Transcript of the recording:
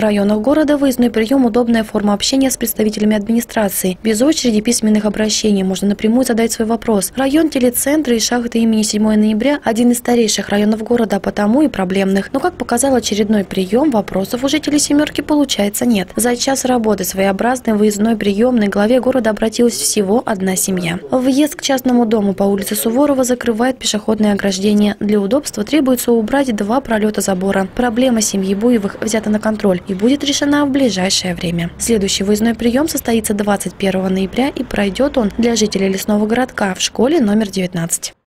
районах города выездной прием – удобная форма общения с представителями администрации. Без очереди письменных обращений можно напрямую задать свой вопрос. Район телецентра и шахты имени 7 ноября – один из старейших районов города, а потому и проблемных. Но, как показал очередной прием, вопросов у жителей «семерки» получается нет. За час работы своеобразной выездной приемной главе города обратилась всего одна семья. Въезд к частному дому по улице Суворова закрывает пешеходное ограждение. Для удобства требуется убрать два пролета забора. Проблема семьи Буевых взята на контроль и будет решена в ближайшее время. Следующий выездной прием состоится 21 ноября и пройдет он для жителей лесного городка в школе номер 19.